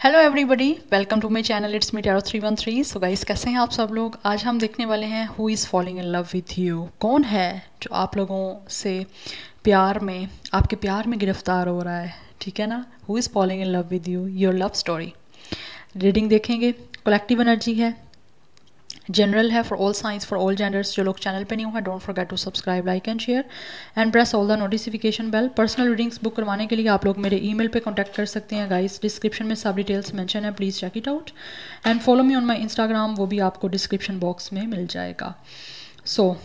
Hello everybody welcome to my channel it's me tarot three one three so guys कैसे हैं आप सब लोग? आज हम देखने वाले हैं who is falling in love with you कौन है जो आप लोगों से प्यार में, आपके प्यार में गिरफ़्तार हो रहा है? ठीक है ना? Who is falling in love with you your love story reading देखेंगे. कलेक्टिव एनर्जी है. जनरल है for all signs for all genders जो लोग चैनल पे नहीं हुआ don't forget to subscribe like and share and press all the notification bell personal readings book करवाने के लिए आप लोग मेरे ईमेल पे कांटेक्ट कर सकते हैं गाइस डिस्क्रिप्शन में सब डिटेल्स मेंशन है please check it out and follow me on my Instagram वो भी आपको डिस्क्रिप्शन बॉक्स में मिल जाएगा. सो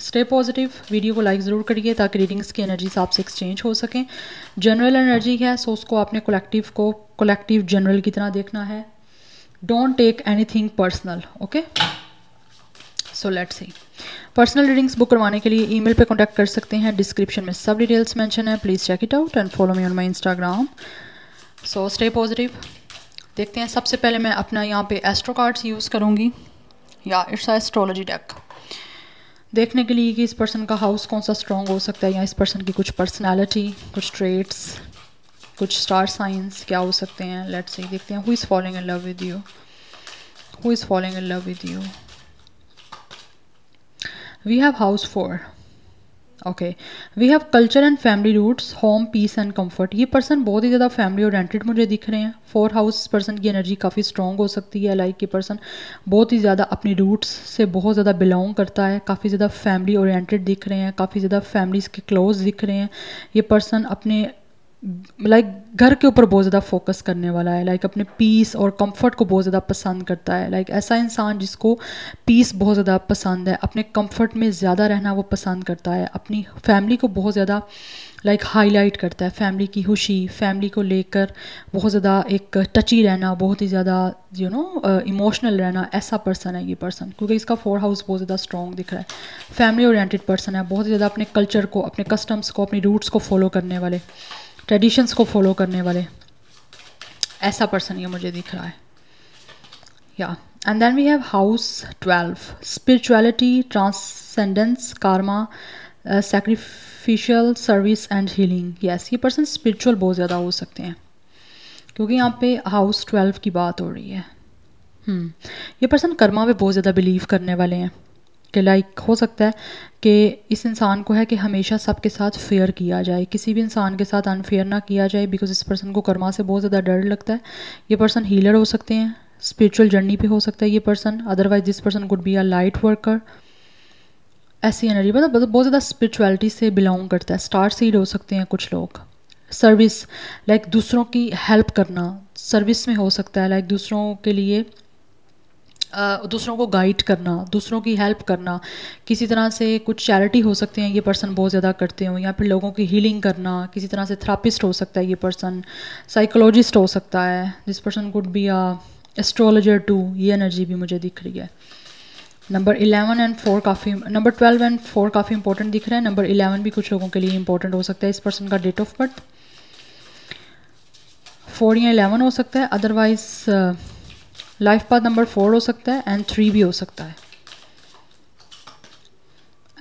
स्टे पॉजिटिव वीडियो को लाइक ज़रूर करिए ताकि रीडिंग्स की एनर्जीज आपसे एक्सचेंज हो सकें. जनरल एनर्जी है सो उसको आपने कलेक्टिव को कलेक्टिव जनरल की तरह देखना है. Don't take anything personal okay so let see personal readings book करवाने के लिए ईमेल पे कांटेक्ट कर सकते हैं। डिस्क्रिप्शन में सब डिटेल्स मेंशन है। Please check it out and follow me on my Instagram so stay positive देखते हैं। सबसे पहले मैं अपना यहाँ पे एस्ट्रो कार्ड्स यूज़ करूँगी या इट्स एस्ट्रोलॉजी डेक देखने के लिए कि इस पर्सन का हाउस कौन सा स्ट्रॉन्ग हो सकता है या इस पर्सन की कुछ पर्सनैलिटी कुछ ट्रेड्स कुछ स्टार साइंस क्या हो सकते हैं? लेट्स सी देखते हैं. Who is following in love with you who is following in love with you we have house four. Okay we have culture and family roots home peace and comfort ये person बहुत ही ज़्यादा family oriented मुझे दिख रहे हैं. Four house person की energy काफ़ी स्ट्रॉन्ग हो सकती है. लाइक ये पर्सन बहुत ही ज़्यादा अपनी रूट्स से बहुत ज़्यादा बिलोंग करता है. काफ़ी ज़्यादा फैमिली ओरिएंटेड दिख रहे हैं. काफ़ी ज़्यादा फैमिलीज़ के क्लोज दिख रहे हैं. ये पर्सन अपने लाइक घर के ऊपर बहुत ज़्यादा फोकस करने वाला है लाइक अपने पीस और कंफर्ट को बहुत ज़्यादा पसंद करता है। लाइक ऐसा इंसान जिसको पीस बहुत ज़्यादा पसंद है, अपने कंफर्ट में ज़्यादा रहना वो पसंद करता है, अपनी फैमिली को बहुत ज़्यादा लाइक हाईलाइट करता है। फैमिली की खुशी फैमिली को लेकर बहुत ज़्यादा एक टची रहना, बहुत ही ज़्यादा यू नो इमोशनल रहना, ऐसा पर्सन है ये पर्सन क्योंकि इसका फोर हाउस बहुत ज़्यादा स्ट्रॉन्ग दिख रहा है। फैमिली ओरिएंटेड पर्सन है, बहुत ज़्यादा अपने कल्चर को, अपने कस्टम्स को, अपनी रूट्स को फॉलो करने वाले। ट्रेडिशंस को फॉलो करने वाले। ऐसा पर्सन ये मुझे दिख रहा है। या and then we have house twelve spirituality transcendence karma sacrificial service and healing yes ये पर्सन स्पिरिचुअल बहुत ज़्यादा हो सकते हैं। क्योंकि यहाँ पे हाउस ट्वेल्व की बात हो रही है। hmm. ये पर्सन कर्मा पे बहुत ज़्यादा बिलीव करने वाले हैं। कि लाइक हो सकता है कि इस इंसान को है कि हमेशा सबके साथ फेयर किया जाए। किसी भी इंसान के साथ अनफेयर ना किया जाए बिकॉज़ इस पर्सन को कर्मा से बहुत ज़्यादा डर लगता है। ये पर्सन हीलर हो सकते हैं स्पिरिचुअल जर्नी पे हो सकता है ये person otherwise this person could be a light worker ऐसी एनर्जी मतलब बहुत ज़्यादा स्पिरिचुअलिटी से बिलोंग करता है। स्टार सीड हो सकते हैं कुछ लोग। सर्विस लाइक दूसरों की हेल्प करना सर्विस में हो सकता है। लाइक दूसरों के लिए दूसरों को गाइड करना, दूसरों की हेल्प करना, किसी तरह से कुछ चैरिटी हो सकते हैं, ये पर्सन बहुत ज़्यादा करते हो, या फिर लोगों की हीलिंग करना, किसी तरह से थेरापिस्ट हो सकता है ये पर्सन साइकोलॉजिस्ट हो सकता है this person could be a astrologer too ये एनर्जी भी मुझे दिख रही है। नंबर इलेवन एंड फोर काफ़ी नंबर ट्वेल्व एंड फोर काफ़ी इंपॉर्टेंट दिख रहा है नंबर इलेवन भी कुछ लोगों के लिए इंपॉर्टेंट हो सकता है इस पर्सन का डेट ऑफ़ बर्थ फोर या इलेवन हो सकता है otherwise life path number four हो सकता है एंड थ्री भी हो सकता है.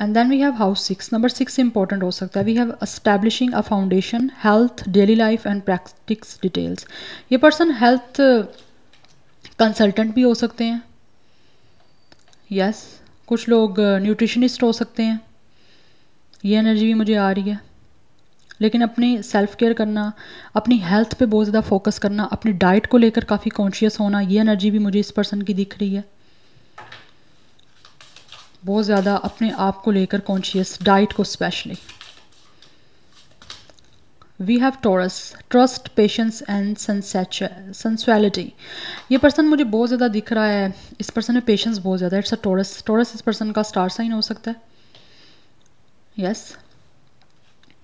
And then we have house six number six important हो सकता है. We have establishing a foundation health daily life and practices details ये पर्सन हेल्थ कंसल्टेंट भी हो सकते हैं. यस yes, कुछ लोग न्यूट्रिशनिस्ट हो सकते हैं. ये एनर्जी भी मुझे आ रही है. लेकिन अपनी सेल्फ केयर करना, अपनी हेल्थ पे बहुत ज़्यादा फोकस करना, अपनी डाइट को लेकर काफ़ी कॉन्शियस होना, ये एनर्जी भी मुझे इस पर्सन की दिख रही है। बहुत ज़्यादा अपने आप को लेकर कॉन्शियस डाइट को specially we have Taurus trust patience and sensuality ये पर्सन मुझे बहुत ज़्यादा दिख रहा है, इस पर्सन में पेशेंस बहुत ज़्यादा इट्स अ टोरस टोरस इस पर्सन का स्टार साइन हो सकता है। Yes yes.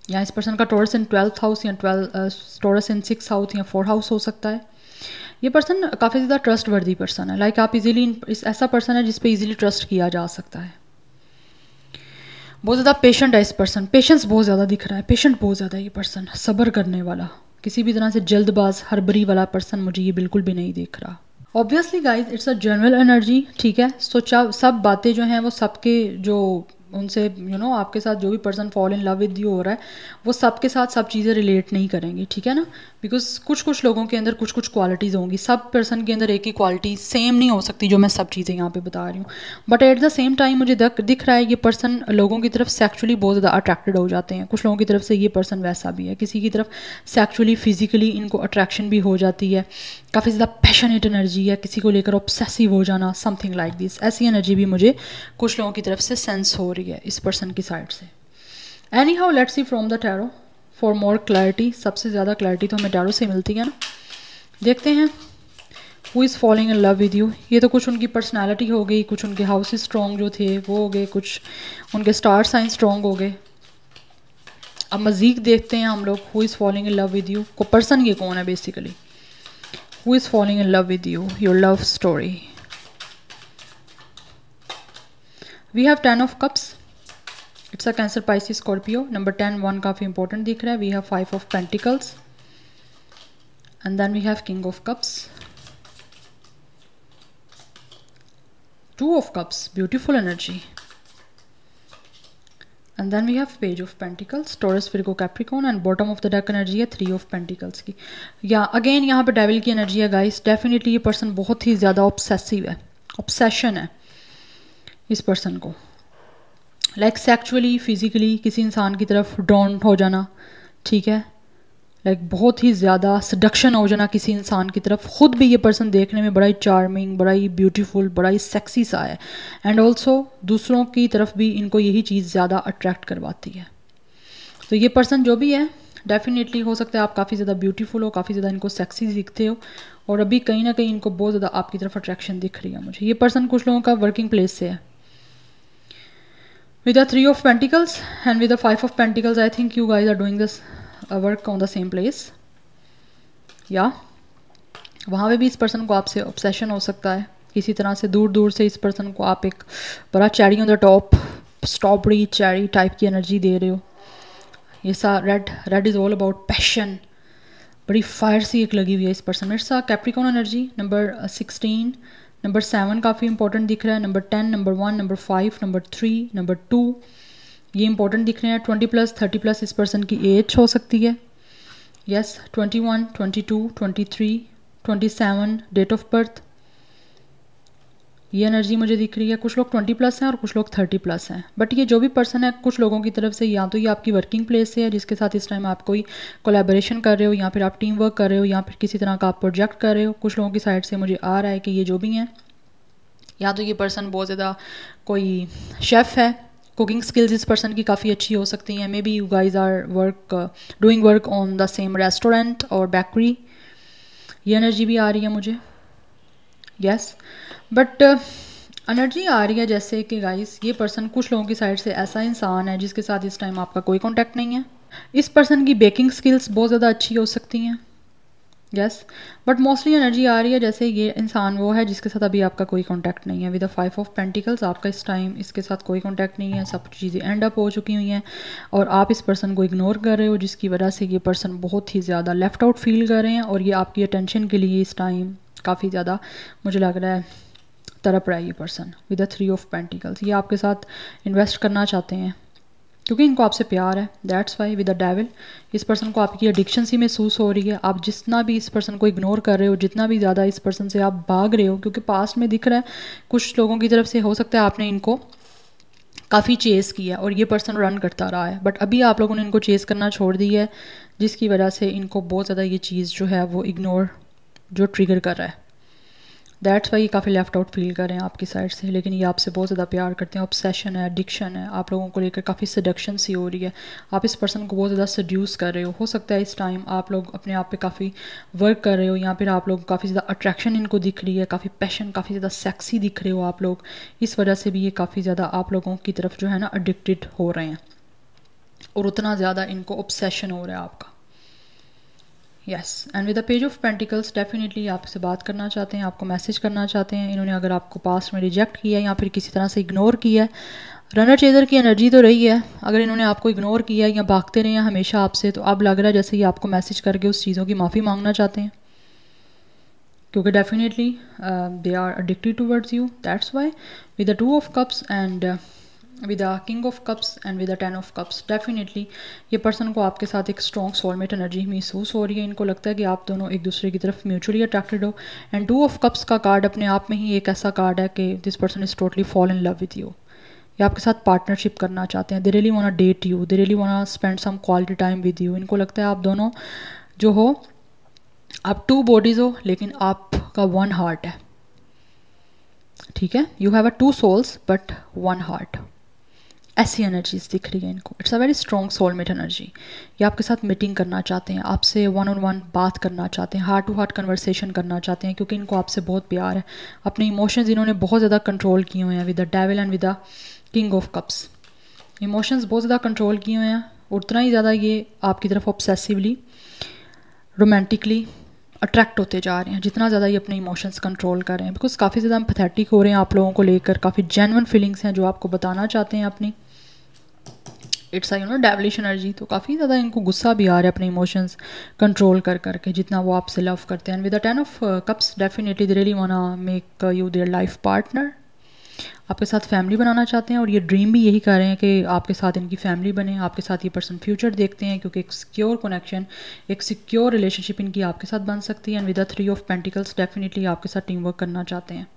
या इस पर्सन का टोरस इन ट्वेल्थ हाउस या twelve Taurus in six house या फोर हाउस हो सकता है। ये पर्सन काफ़ी ज़्यादा ट्रस्ट वर्दी पर्सन है। लाइक आप इजीली इस ऐसा पर्सन है जिस पे इजीली ट्रस्ट किया जा सकता है। बहुत ज़्यादा पेशेंट है इस पर्सन पेशेंस बहुत ज़्यादा दिख रहा है। पेशेंट बहुत ज़्यादा ये पर्सन सब्र करने वाला। किसी भी तरह से जल्दबाज हरबरी वाला पर्सन मुझे ये बिल्कुल भी नहीं देख रहा। Obviously guys it's a general energy ठीक है? सो सब बातें जो हैं वो सबके जो उनसे यू you नो know, आपके साथ जो भी person fall in love with you हो रहा है वो सबके साथ सब चीज़ें रिलेट नहीं करेंगी ठीक है ना? बिकॉज़ कुछ कुछ लोगों के अंदर कुछ कुछ क्वालिटीज़ होंगी। सब पर्सन के अंदर एक ही क्वालिटी सेम नहीं हो सकती जो मैं सब चीज़ें यहाँ पे बता रही हूँ। But at the same time मुझे दक, दिख रहा है ये पर्सन लोगों की तरफ़ सेक्चुअली बहुत ज़्यादा अट्रैक्टेड हो जाते हैं। कुछ लोगों की तरफ़ से ये पर्सन वैसा भी है। किसी की तरफ़ सेक्चुअली फिजिकली इनको अट्रैक्शन भी हो जाती है। काफ़ी ज़्यादा पैशनेट एनर्जी है। किसी को लेकर ऑब्सेसिव हो जाना समथिंग लाइक दिस ऐसी एनर्जी भी मुझे कुछ लोगों की तरफ़ से सेंस हो रही है इस पर्सन की साइड से। Anyhow let's see from the tarot for more clarity सबसे ज़्यादा क्लैरिटी तो हमें टैरो से मिलती है ना। देखते हैं। Who is following in love with you ये तो कुछ उनकी पर्सनैलिटी हो गई, कुछ उनके हाउस स्ट्रॉन्ग जो थे, वो हो गए, कुछ उनके स्टार साइन स्ट्रॉन्ग हो गए। अब मज़ीक देखते हैं हम लोग। Who is following in love with you को पर्सन ये कौन है basically who is following in love with you your love story we have ten of cups it's a Cancer Pisces Scorpio number ten one काफ़ी important दिख रहा है. We have five of pentacles and then we have king of cups two of cups beautiful energy and then we have page of pentacles Taurus फिरको Capricorn and bottom of the deck energy है three of pentacles की. या again यहाँ पे devil की energy है guys definitely ये person बहुत ही ज़्यादा ऑब्सेसिव है. ऑब्सेशन है. इस पर्सन को। लाइक सेक्चुअली फिज़िकली किसी इंसान की तरफ़ ड्रॉन हो जाना ठीक है? लाइक like, बहुत ही ज़्यादा सडक्शन हो जाना किसी इंसान की तरफ़। ख़ुद भी ये पर्सन देखने में बड़ा ही चार्मिंग बड़ा ही ब्यूटीफुल बड़ा ही सेक्सी सा है। एंड ऑल्सो दूसरों की तरफ़ भी इनको यही चीज़ ज़्यादा अट्रैक्ट करवाती है। तो ये पर्सन जो भी है डेफिनेटली हो सकता है आप काफ़ी ज़्यादा ब्यूटीफुल हो काफ़ी ज़्यादा इनको सेक्सी दिखते हो और अभी कहीं ना कहीं इनको बहुत ज़्यादा आपकी तरफ़ अट्रैक्शन दिख रही है मुझे। ये पर्सन कुछ लोगों का वर्किंग प्लेस से है। With the three of pentacles and with the five of pentacles i think you guys are doing this uh, work on the same place. या वहाँ पे भी इस पर्सन को आपसे ऑब्सेशन हो सकता है। किसी तरह से दूर दूर से इस पर्सन को आप एक बड़ा cherry on the top strawberry cherry type की एनर्जी दे रहे हो। ये सा red red is all about passion बड़ी फायर सी एक लगी हुई है इस पर्सन में। सा Capricorn energy number sixteen number seven काफ़ी इंपॉर्टेंट दिख रहा है. Number ten number one number five number three number two ये इंपॉर्टेंट दिख रहे हैं. ट्वेंटी प्लस थर्टी प्लस इस पर्सन की एज हो सकती है. Yes twenty one twenty two twenty three twenty seven date of birth ये एनर्जी मुझे दिख रही है, कुछ लोग ट्वेंटी प्लस हैं और कुछ लोग थर्टी प्लस हैं। बट ये जो भी पर्सन है, कुछ लोगों की तरफ़ से या तो ये आपकी वर्किंग प्लेस से है, जिसके साथ इस टाइम आप कोई कोलेबोरेशन कर रहे हो, या फिर आप टीम वर्क कर रहे हो, या फिर किसी तरह का आप प्रोजेक्ट कर रहे हो, कुछ लोगों की साइड से मुझे आ रहा है कि ये जो भी हैं, या तो ये पर्सन बहुत ज़्यादा कोई शेफ़ है कुकिंग स्किल्स इस पर्सन की काफ़ी अच्छी हो सकती हैं। Maybe you guys are work doing work on the same restaurant और बेकरी ये एनर्जी भी आ रही है मुझे। यस बट एनर्जी आ रही है जैसे कि गाइस ये पर्सन कुछ लोगों की साइड से ऐसा इंसान है जिसके साथ इस टाइम आपका कोई कांटेक्ट नहीं है। इस पर्सन की बेकिंग स्किल्स बहुत ज़्यादा अच्छी हो सकती हैं। यस बट मोस्टली एनर्जी आ रही है जैसे ये इंसान वो है जिसके साथ अभी आपका कोई कांटेक्ट नहीं है। With the five of pentacles आपका इस टाइम इसके साथ कोई कांटेक्ट नहीं है। सब चीज़ें एंड अप हो चुकी हुई हैं और आप इस पर्सन को इग्नोर कर रहे हो जिसकी वजह से ये पर्सन बहुत ही ज़्यादा लेफ़्ट आउट फील कर रहे हैं और ये आपकी अटेंशन के लिए इस टाइम काफ़ी ज़्यादा, मुझे लग रहा है तरप रहा है ये person with the three of pentacles ये आपके साथ इन्वेस्ट करना चाहते हैं, क्योंकि इनको आपसे प्यार है। That's why with the devil इस पर्सन को आपकी एडिक्शन सी महसूस हो रही है। आप जितना भी इस पर्सन को इग्नोर कर रहे हो, जितना भी ज़्यादा इस पर्सन से आप भाग रहे हो, क्योंकि पास्ट में दिख रहा है, कुछ लोगों की तरफ़ से हो सकता है आपने इनको काफ़ी चेस किया और ये पर्सन रन करता रहा है। बट अभी आप लोगों ने इनको चेस करना छोड़ दिया है, जिसकी वजह से इनको बहुत ज़्यादा ये चीज़ जो है, वो इग्नोर जो ट्रिगर कर रहा है। दैट्स वाई ये काफ़ी लेफ़्ट आउट फील कर रहे हैं आपकी साइड से, लेकिन ये आपसे बहुत ज़्यादा प्यार करते हैं ऑब्सेशन है एडिक्शन है। आप लोगों को लेकर काफ़ी सडक्शन सी हो रही है। आप इस पर्सन को बहुत ज़्यादा सड्यूस कर रहे हो। हो सकता है इस टाइम आप लोग अपने आप पे काफ़ी वर्क कर रहे हो, या फिर आप लोग काफ़ी ज़्यादा अट्रैक्शन इनको दिख रही है, काफ़ी पैशन काफ़ी ज़्यादा सेक्सी दिख रहे हो आप लोग। इस वजह से भी ये काफ़ी ज़्यादा आप लोगों की तरफ़ जो है ना अडिक्टेड हो रहे हैं। और उतना ज़्यादा इनको ऑब्सेशन हो रहा है आपका। Yes and with the page of pentacles definitely आपसे बात करना चाहते हैं, आपको मैसेज करना चाहते हैं। इन्होंने अगर आपको पास्ट में रिजेक्ट किया है या फिर किसी तरह से इग्नोर किया है रनर चेजर की एनर्जी तो रही है। अगर इन्होंने आपको इग्नोर किया है या भागते रहे हैं हमेशा आपसे तो अब लग रहा है जैसे ये आपको मैसेज करके उस चीज़ों की माफ़ी मांगना चाहते हैं। क्योंकि definitely they are addicted towards you that's why with the two of cups and with the king of cups and with the ten of cups definitely ये पर्सन को आपके साथ एक स्ट्रॉन्ग सोलमेट एनर्जी महसूस हो रही है। इनको लगता है कि आप दोनों एक दूसरे की तरफ़ म्यूचुअली अट्रैक्टेड हो। एंड टू ऑफ़ कप्स का कार्ड अपने आप में ही एक ऐसा कार्ड है कि this person is totally fall in love with you या आपके साथ पार्टनरशिप करना चाहते हैं। They really wanna date you they really wanna spend some quality time with you इनको लगता है आप दोनों जो हो, आप टू बॉडीज़ हो, लेकिन आपका वन हार्ट है। ठीक है? You have a two souls but one heart ऐसी एनर्जीज दिख रही है इनको। It's a very strong soulmate energy ये आपके साथ मीटिंग करना चाहते हैं, आपसे वन ऑन वन बात करना चाहते हैं हार्ट टू हार्ट कन्वर्सेशन करना चाहते हैं, क्योंकि इनको आपसे बहुत प्यार है। अपने इमोशंस इन्होंने बहुत ज़्यादा कंट्रोल किए हुए हैं with the devil and with the king of cups emotions बहुत ज़्यादा कंट्रोल किए हुए हैं उतना ही ज़्यादा ये आपकी तरफ़ ऑब्सेसिवली रोमांटिकली अट्रैक्ट होते जा रहे हैं, जितना ज़्यादा ये अपने इमोशंस कंट्रोल कर रहे हैं। बिकॉज़ काफ़ी ज़्यादा पथेटिक हो रहे हैं आप लोगों को लेकर, काफ़ी जेनवन फीलिंग्स हैं जो आपको बताना चाहते हैं अपनी। It's I know devilish energy तो काफ़ी ज़्यादा इनको गुस्सा भी आ रहा है अपने इमोशंस कंट्रोल कर करके जितना वो आपसे लव करते हैं। And with the ten of cups definitely they really wanna make you their life partner आपके साथ फैमिली बनाना चाहते हैं और ये ड्रीम भी यही कर रहे हैं कि आपके साथ इनकी फैमिली बने, आपके साथ ये पर्सन फ्यूचर देखते हैं, क्योंकि एक सिक्योर कनेक्शन एक सिक्योर रिलेशनशिप इनकी आपके साथ बन सकती है। And with the three of pentacles definitely आपके साथ टीम वर्क करना चाहते हैं।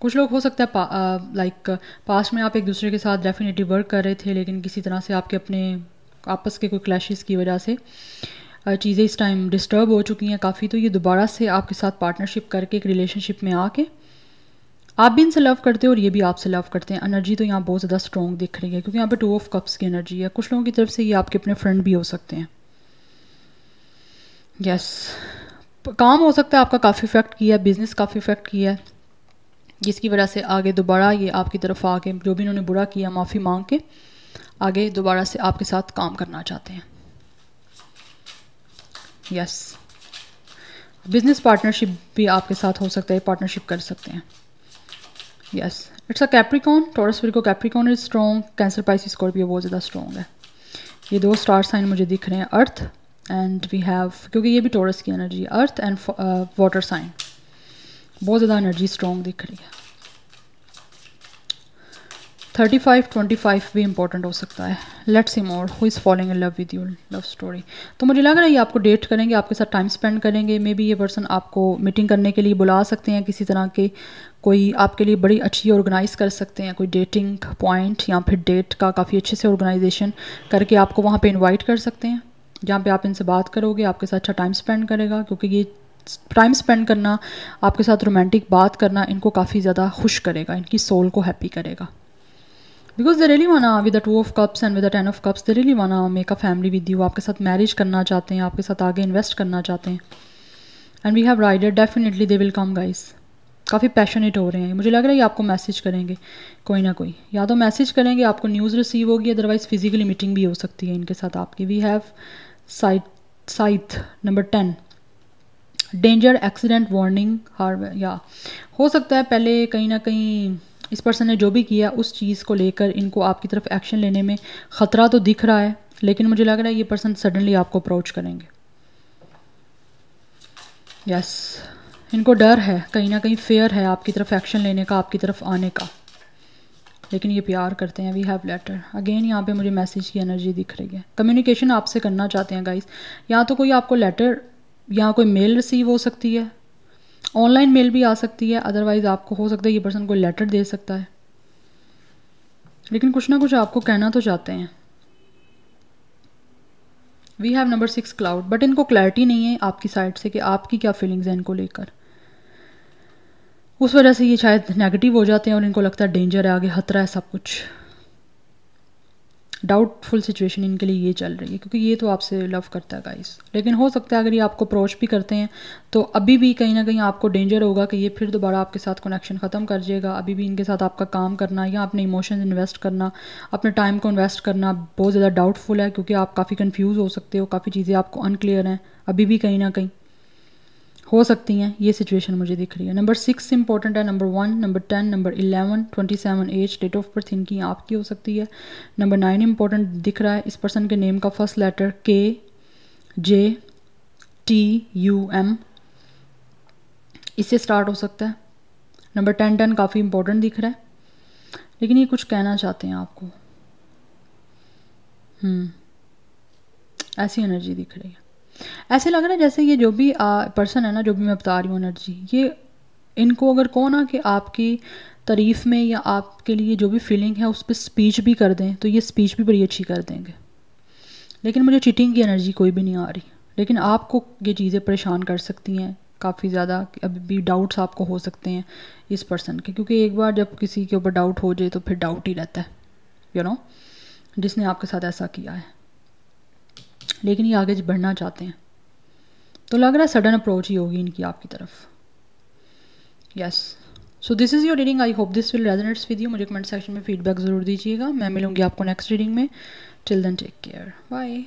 कुछ लोग हो सकता है लाइक पास्ट में आप एक दूसरे के साथ डेफिनेटली वर्क कर रहे थे, लेकिन किसी तरह से आपके अपने, आपस के कोई क्लैशेस की वजह से चीज़ें इस टाइम डिस्टर्ब हो चुकी हैं काफ़ी तो ये दोबारा से आपके साथ पार्टनरशिप करके एक रिलेशनशिप में आके, आप भी इनसे लव करते हो और ये भी आपसे लव करते हैं। एनर्जी तो यहाँ बहुत ज़्यादा स्ट्रॉन्ग दिख रही है, क्योंकि यहाँ पे टू ऑफ़ कप्स की एनर्जी है। कुछ लोगों की तरफ़ से ये आपके अपने फ्रेंड भी हो सकते हैं। Yes yes. काम हो सकता है, आपका काफ़ी इफ़ेक्ट किया है बिज़नेस काफ़ी इफ़ेक्ट किया है। जिसकी वजह से आगे दोबारा ये आपकी तरफ़ आके जो भी इन्होंने बुरा किया, माफ़ी मांग के आगे दोबारा से आपके साथ काम करना चाहते हैं। यस बिज़नेस पार्टनरशिप भी आपके साथ हो सकता है पार्टनरशिप कर सकते हैं। Yes it's a Capricorn Taurus Virgo Capricorn is strong Cancer Pisces Scorpio बहुत ज़्यादा स्ट्रॉन्ग है। ये दो स्टार साइन मुझे दिख रहे हैं अर्थ एंड वी हैव क्योंकि ये भी टॉरस की energy earth and water sign बहुत ज़्यादा एनर्जी स्ट्रॉन्ग दिख रही है। थर्टी फाइव ट्वेंटी फाइव भी इंपॉर्टेंट हो सकता है। Let see more who is following in love with you love story तो मुझे लग रहा है ये आपको डेट करेंगे, आपके साथ टाइम स्पेंड करेंगे। मे बी ये पर्सन आपको मीटिंग करने के लिए बुला सकते हैं किसी तरह के। कोई आपके लिए बड़ी अच्छी ऑर्गेनाइज़ कर सकते हैं। कोई डेटिंग पॉइंट या फिर डेट का काफ़ी अच्छे से ऑर्गेनाइजेशन करके आपको वहाँ पर इन्वाइट कर सकते हैं। जहाँ पे आप इनसे बात करोगे, आपके साथ अच्छा टाइम स्पेंड करेगा, क्योंकि ये टाइम स्पेंड करना, आपके साथ रोमांटिक बात करना इनको काफ़ी ज़्यादा खुश करेगा, इनकी सोल को हैप्पी करेगा। Because they really wanna with the two of cups and with the ten of cups they really wanna make a family with you आपके साथ मैरिज करना चाहते हैं, आपके साथ आगे इन्वेस्ट करना चाहते हैं. And we have rider definitely they will come guys काफ़ी पैशनेट हो रहे हैं. मुझे लग रहा है आपको मैसेज करेंगे, कोई ना कोई. या तो मैसेज करेंगे, आपको न्यूज़ रिसीव होगी अदरवाइज़ फिजिकली मीटिंग भी हो सकती है इनके साथ आपकी. We have site sixth number ten danger accident warning हार या. हो सकता है पहले कहीं ना कहीं इस पर्सन ने जो भी किया, उस चीज़ को लेकर इनको आपकी तरफ़ एक्शन लेने में ख़तरा तो दिख रहा है, लेकिन मुझे लग रहा है ये पर्सन सडनली आपको अप्रोच करेंगे। Yes yes. इनको डर है, कहीं ना कहीं फेयर है आपकी तरफ़ एक्शन लेने का, आपकी तरफ़ आने का। लेकिन ये प्यार करते हैं वी हैव लेटर अगेन यहाँ पे मुझे मैसेज की एनर्जी दिख रही है। कम्युनिकेशन आपसे करना चाहते हैं गाइस या तो कोई आपको लेटर या कोई मेल रिसीव हो सकती है। ऑनलाइन मेल भी आ सकती है अदरवाइज़ आपको हो सकता है ये पर्सन कोई लेटर दे सकता है। लेकिन कुछ ना कुछ आपको कहना तो चाहते हैं। We have number six cloud but इनको क्लैरिटी नहीं है आपकी साइड से कि आपकी क्या फीलिंग्स हैं इनको लेकर। उस वजह से ये शायद नेगेटिव हो जाते हैं और इनको लगता है डेंजर है आगे, खतरा है सब कुछ। डाउटफुल सिचुएशन इनके लिए ये चल रही है, क्योंकि ये तो आपसे लव करता है गाइस लेकिन हो सकता है अगर ये आपको अप्रोच भी करते हैं तो अभी भी कहीं ना कहीं आपको डेंजर होगा कि ये फिर दोबारा आपके साथ कनेक्शन ख़त्म कर जाएगा, अभी भी इनके साथ आपका काम करना या अपने इमोशन इन्वेस्ट करना, अपने टाइम को इन्वेस्ट करना बहुत ज़्यादा डाउटफुल है, क्योंकि आप काफ़ी कन्फ्यूज़ हो सकते हो, काफ़ी चीज़ें आपको अनक्लियर हैं, अभी भी कहीं ना कहीं. हो सकती हैं, ये सिचुएशन मुझे दिख रही है। नंबर सिक्स इंपॉर्टेंट है number one number ten number eleven twenty seven age date of birth इनकी आपकी हो सकती है। नंबर नाइन इंपॉर्टेंट दिख रहा है, इस पर्सन के नेम का first letter K J T U M इससे स्टार्ट हो सकता है। नंबर टेन टेन काफ़ी इंपॉर्टेंट दिख रहा है। लेकिन ये कुछ कहना चाहते हैं आपको। हम्म ऐसी एनर्जी दिख रही है। ऐसे लग रहा है जैसे ये जो भी पर्सन है ना, जो भी मैं बता रही हूँ एनर्जी ये इनको अगर कहो ना कि आपकी तारीफ़ में या आपके लिए जो भी फीलिंग है, उस पर स्पीच भी कर दें तो ये स्पीच भी बड़ी अच्छी कर देंगे। लेकिन मुझे चीटिंग की एनर्जी कोई भी नहीं आ रही। लेकिन आपको ये चीज़ें परेशान कर सकती हैं, काफ़ी ज़्यादा अभी भी डाउट्स आपको हो सकते हैं इस पर्सन के। क्योंकि एक बार जब किसी के ऊपर डाउट हो जाए तो फिर डाउट ही रहता है यू you नो know? जिसने आपके साथ ऐसा किया है। लेकिन ये आगे बढ़ना चाहते हैं। तो लग रहा है सडन अप्रोच ही होगी इनकी आपकी तरफ़। Yes so this is your reading I hope this will resonates with you मुझे कमेंट सेक्शन में फीडबैक ज़रूर दीजिएगा। मैं मिलूँगी आपको नेक्स्ट रीडिंग में। Till then take care bye